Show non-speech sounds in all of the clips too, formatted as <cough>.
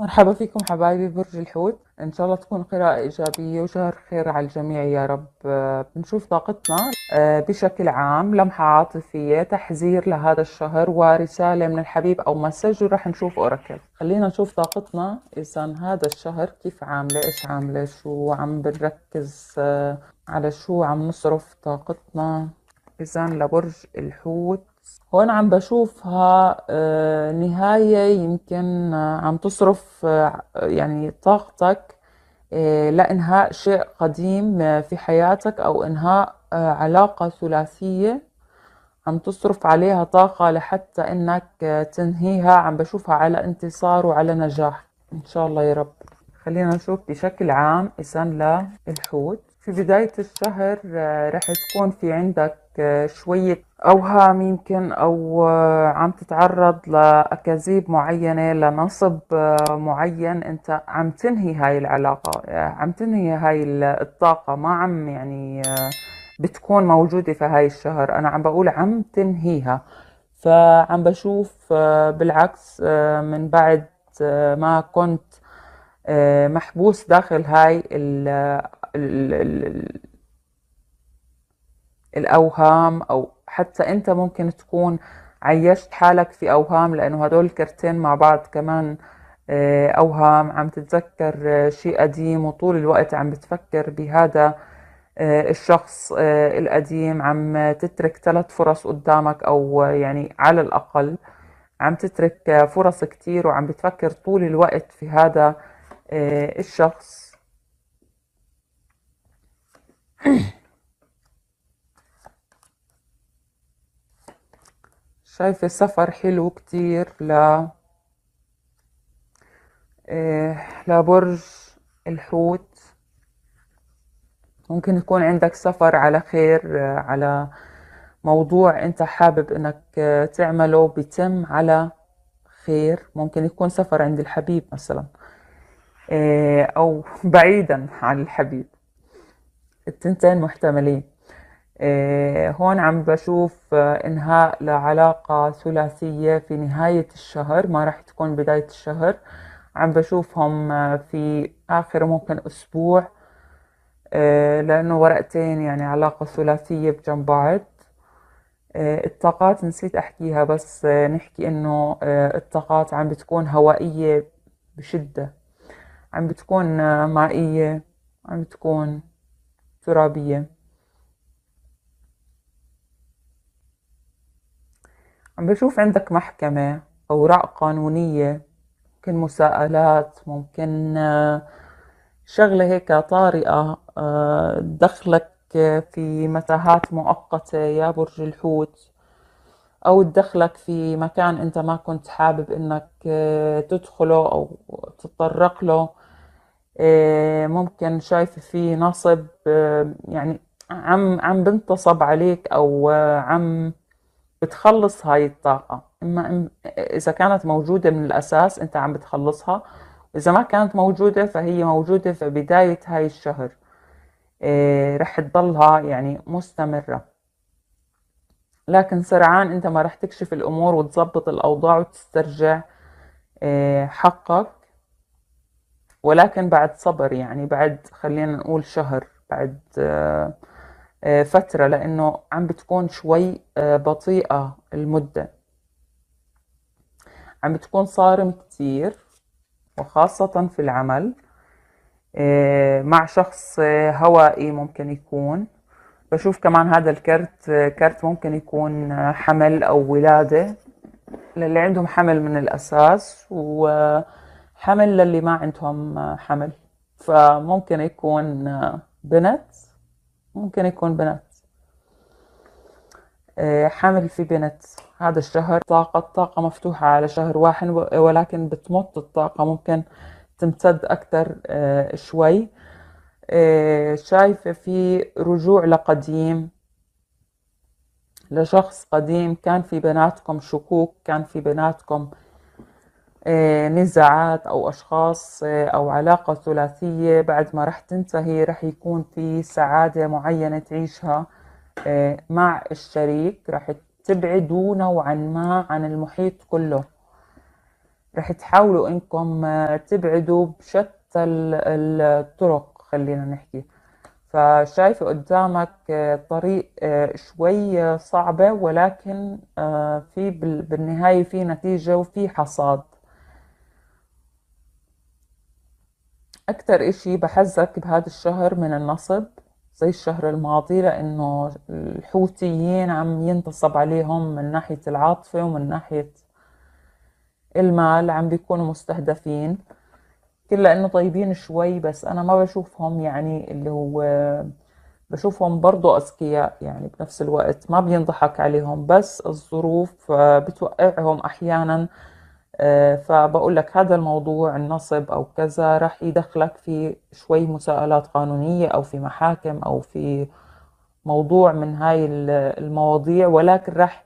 مرحبا فيكم حبايبي برج الحوت. إن شاء الله تكون قراءة إيجابية وشهر خير على الجميع يا رب. آه، بنشوف طاقتنا. آه، بشكل عام لمحة عاطفية تحذير لهذا الشهر ورسالة من الحبيب أو مسج ورح نشوف أوراكل. خلينا نشوف طاقتنا. إذا هذا الشهر كيف عاملة؟ إيش عاملة؟ شو عم بنركز آه، على شو عم نصرف طاقتنا؟ إذا لبرج الحوت. هون عم بشوفها آه، نهاية يمكن آه، عم تصرف آه، يعني طاقتك لإنهاء شيء قديم في حياتك أو إنهاء علاقة ثلاثية. عم تصرف عليها طاقة لحتى إنك تنهيها. عم بشوفها على انتصار وعلى نجاح. إن شاء الله يا رب. خلينا نشوف بشكل عام إذا للحوت. في بداية الشهر رح تكون في عندك شوية أوهام يمكن أو آه، عم تتعرض لأكاذيب معينة لنصب آه، معين. أنت عم تنهي هاي العلاقة آه، عم تنهي هاي الطاقة. ما عم يعني بتكون موجودة في هاي الشهر. أنا عم بقول عم تنهيها. فعم بشوف بالعكس من بعد ما كنت محبوس داخل هاي ال ال ال الأوهام أو حتى أنت ممكن تكون عيشت حالك في أوهام لأنه هدول الكرتين مع بعض كمان آه، أوهام عم تتذكر آه، شيء قديم وطول الوقت عم بتفكر بهذا آه، الشخص القديم. عم تترك ثلاث فرص قدامك أو يعني على الأقل عم تترك فرص كتير وعم بتفكر طول الوقت في هذا الشخص. <clears throat> شايفة سفر حلو كتير ل إيه لبرج الحوت. ممكن يكون عندك سفر على خير على موضوع انت حابب انك تعمله بيتم على خير. ممكن يكون سفر عند الحبيب مثلا إيه أو بعيدا عن الحبيب. التنتين محتملين. آه، هون عم بشوف آه، إنهاء لعلاقة ثلاثية في نهاية الشهر ما راح تكون بداية الشهر. عم بشوفهم آه، في آخر ممكن أسبوع لأنه ورقتين يعني علاقة ثلاثية بجنب بعض. الطاقات نسيت أحكيها بس نحكي إنه الطاقات عم بتكون هوائية بشدة. عم بتكون مائية عم بتكون ترابية. بشوف عندك محكمة أوراق قانونية ممكن مساءلات ممكن آه، شغلة هيك طارئة آه، دخلك في متاهات مؤقتة يا برج الحوت أو تدخلك في مكان أنت ما كنت حابب إنك آه، تدخله أو تتطرق له ممكن شايف في نصب يعني عم عم بنتصب عليك أو عم بتخلص هاي الطاقة. إما إذا كانت موجودة من الأساس أنت عم بتخلصها. إذا ما كانت موجودة فهي موجودة في بداية هاي الشهر. إيه رح تضلها يعني مستمرة. لكن سرعان أنت ما رح تكشف الأمور وتظبط الأوضاع وتسترجع إيه حقك. ولكن بعد صبر يعني بعد خلينا نقول شهر بعد آه فترة لأنه عم بتكون شوي آه، بطيئة المدة. عم بتكون صارم كتير وخاصة في العمل آه، مع شخص هوائي ممكن يكون. بشوف كمان هذا الكرت كرت ممكن يكون حمل أو ولادة. للي عندهم حمل من الأساس وحمل للي ما عندهم حمل. فممكن يكون بنت. ممكن يكون بنات. آه، حمل في بنت هذا الشهر. طاقة طاقة مفتوحة على شهر واحد ولكن بتمط الطاقة ممكن تمتد أكثر آه، شوي. آه، شايفة في رجوع لقديم. لشخص قديم كان في بيناتكم شكوك كان في بيناتكم نزاعات أو أشخاص آه، أو علاقة ثلاثية بعد ما رح تنتهي رح يكون في سعادة معينة تعيشها آه، مع الشريك. رح تبعدوا نوعا ما عن المحيط كله. رح تحاولوا إنكم تبعدوا بشتى الطرق خلينا نحكي. فشايفة قدامك طريق شوي صعبة ولكن في بالنهاية في نتيجة وفي حصاد. أكتر إشي بحزك بهذا الشهر من النصب زي الشهر الماضي لأنه الحوثيين عم ينتصب عليهم من ناحية العاطفة ومن ناحية المال عم بيكونوا مستهدفين. كلا إنه طيبين شوي بس أنا ما بشوفهم يعني اللي هو بشوفهم برضو أذكياء يعني بنفس الوقت ما بينضحك عليهم بس الظروف بتوقعهم أحيانا آه، فبقول لك هذا الموضوع النصب أو كذا راح يدخلك في شوي مساءلات قانونية أو في محاكم أو في موضوع من هاي المواضيع ولكن راح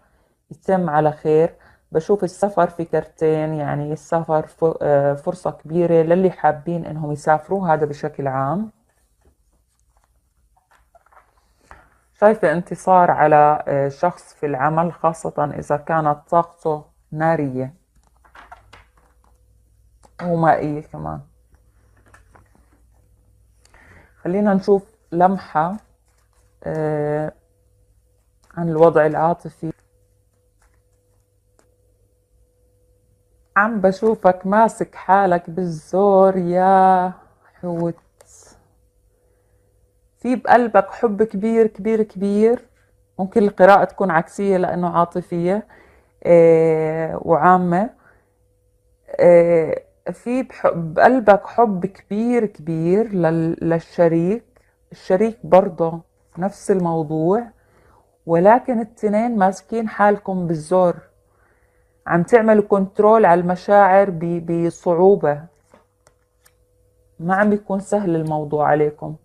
يتم على خير. بشوف السفر في كرتين يعني السفر آه، فرصة كبيرة للي حابين إنهم يسافروا هذا بشكل عام. شايفة انتصار على آه، شخص في العمل خاصة إذا كانت طاقته نارية. ومائية كمان. خلينا نشوف لمحة آه، عن الوضع العاطفي. عم بشوفك ماسك حالك بالزور يا حوت. في بقلبك حب كبير كبير كبير. ممكن القراءة تكون عكسية لأنه عاطفية آه وعامة. آه في بقلبك حب كبير كبير للشريك الشريك برضه نفس الموضوع ولكن التنين ماسكين حالكم بالزور عم تعملوا كنترول على المشاعر بصعوبة. ما عم بيكون سهل الموضوع عليكم.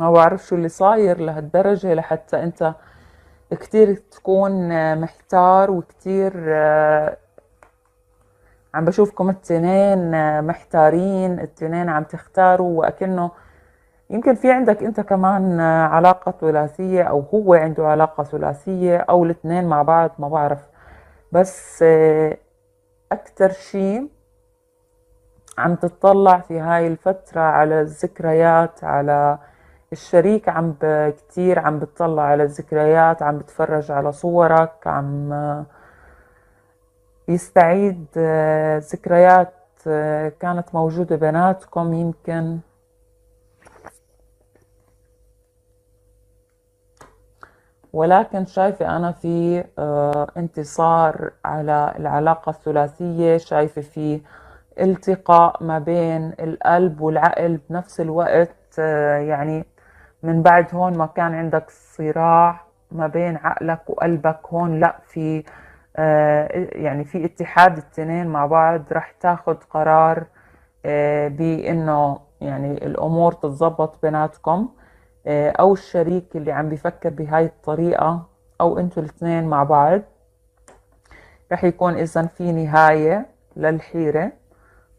ما بعرف شو اللي صاير لهالدرجة لحتى أنت كتير تكون محتار وكتير آه، عم بشوفكم التنين آه، محتارين التنين عم تختاروا وأكنه يمكن في عندك أنت كمان علاقة ثلاثية أو هو عنده علاقة ثلاثية أو الاثنين مع بعض ما بعرف. بس آه، أكتر شيء عم تطلع في هاي الفترة على الذكريات على الشريك عم كتير عم بتطلع على الذكريات عم بتفرج على صورك عم يستعيد آه، ذكريات آه، كانت موجودة بيناتكم يمكن. ولكن شايفة أنا في آه، انتصار على العلاقة الثلاثية شايفة في التقاء ما بين القلب والعقل بنفس الوقت يعني من بعد هون ما كان عندك صراع ما بين عقلك وقلبك هون لا في آه، يعني في اتحاد التنين مع بعض رح تاخد قرار بإنه يعني الأمور تتظبط بيناتكم. آه، أو الشريك اللي عم بيفكر بهاي الطريقة أو أنتوا الاثنين مع بعض رح يكون اذا في نهاية للحيرة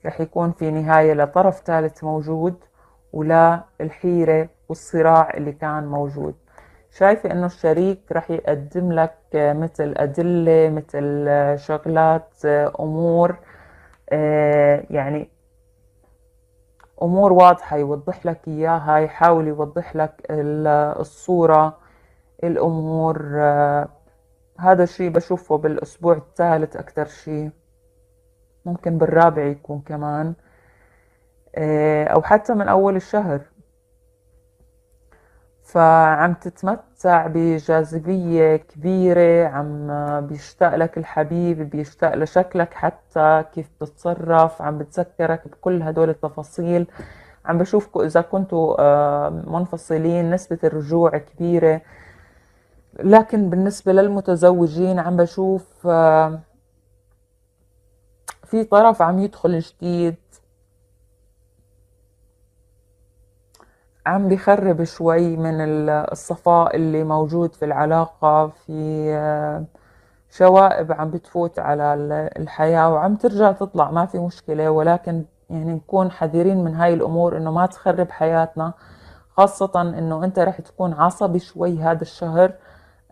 رح يكون في نهاية لطرف ثالث موجود ولا الحيرة والصراع اللي كان موجود. شايفة إنه الشريك رح يقدم لك مثل أدلة مثل شغلات أمور آه، يعني أمور واضحة يوضح لك إياها يحاول يوضح لك الصورة الأمور آه، هذا الشيء بشوفه بالأسبوع الثالث أكثر شيء. ممكن بالرابع يكون كمان. آه، أو حتى من أول الشهر. فعم تتمتع بجاذبية كبيرة عم بيشتاق لك الحبيب بيشتاق لشكلك حتى كيف بتتصرف عم بتذكرك بكل هدول التفاصيل. عم بشوفكم إذا كنتوا آه، منفصلين نسبة الرجوع كبيرة. لكن بالنسبة للمتزوجين عم بشوف آه، في طرف عم يدخل جديد عم بيخرب شوي من الصفاء اللي موجود في العلاقة في آه، شوائب عم بتفوت على الحياة وعم ترجع تطلع ما في مشكلة. ولكن يعني نكون حذرين من هاي الأمور إنه ما تخرب حياتنا خاصة إنه أنت رح تكون عصبي شوي هذا الشهر.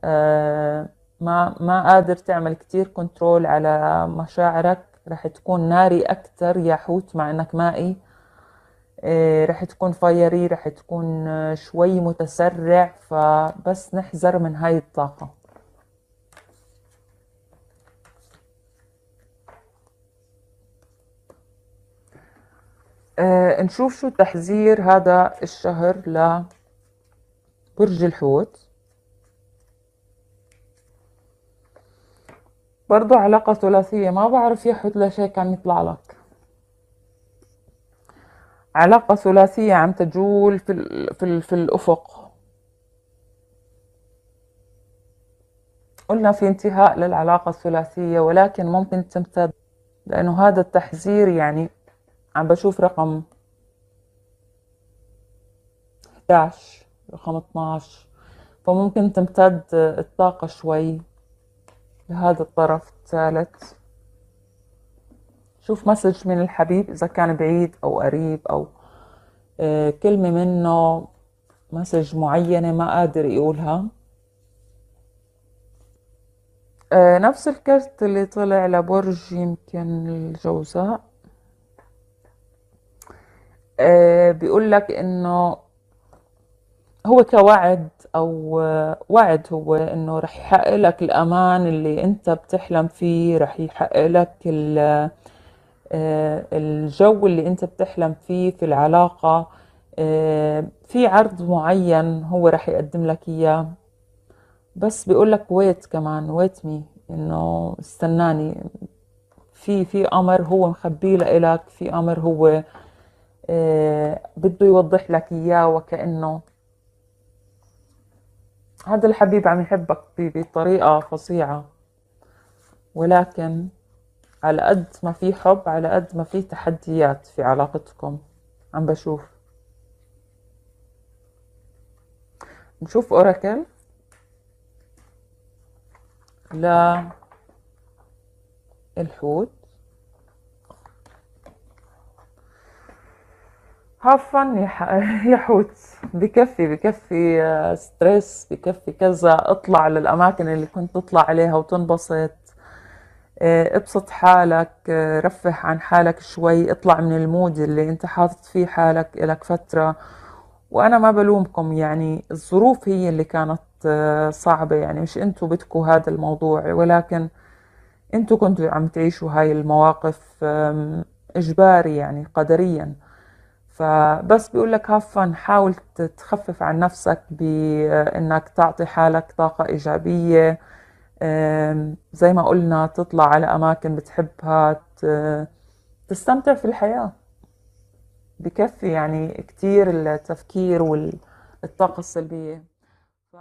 آه، ما ما قادر تعمل كتير control على مشاعرك رح تكون ناري أكتر يا حوت مع إنك مائي. رح تكون fiery رح تكون آه، شوي متسرع فبس نحذر من هاي الطاقة. آه نشوف شو تحذير هذا الشهر لبرج الحوت. برضو علاقة ثلاثية ما بعرف يا حوت ليش هيك عم يطلع لك. علاقة ثلاثية عم تجول في, ال في, ال في الأفق. قلنا في انتهاء للعلاقة الثلاثية ولكن ممكن تمتد لأنه هذا التحذير يعني عم بشوف رقم 11 رقم 12 فممكن تمتد الطاقة شوي لهذا الطرف الثالث. شوف message من الحبيب إذا كان بعيد أو قريب أو آه، كلمة منه message معينة ما قادر يقولها. آه، نفس الكرت اللي طلع لبرج يمكن الجوزاء. آه، بيقول لك إنه هو كوعد أو وعد هو إنه رح يحقق لك الأمان اللي أنت بتحلم فيه رح يحقق لك الجو اللي انت بتحلم فيه في العلاقة آه، في عرض معين هو رح يقدم لك إياه. بس بيقول لك ويت كمان ويت مي إنه استناني. في في أمر هو مخبيه لإلك في أمر هو آه، بده يوضح لك إياه وكأنه. هذا الحبيب عم يحبك بطريقة فظيعة. ولكن على قد ما في حب على قد ما في تحديات في علاقتكم. عم بشوف. نشوف oracle. لا. الحوت. have fun يا حوت. بكفي بكفي stress بكفي كذا. اطلع للأماكن اللي كنت تطلع عليها وتنبسط. آه، ابسط حالك آه، رفه عن حالك شوي اطلع من ال mood اللي انت حاطط فيه حالك لك فترة. وأنا ما بلومكم يعني الظروف هي اللي كانت آه، صعبة يعني مش انتو بدكوا هذا الموضوع ولكن انتو كنتوا عم تعيشوا هاي المواقف إجباري يعني قدريا. فبس بيقول لك هافن حاول تخفف عن نفسك بانك تعطي حالك طاقة إيجابية. زي ما قلنا تطلع على أماكن بتحبها تستمتع في الحياة. بكفي يعني كتير التفكير والطاقة السلبية. ف...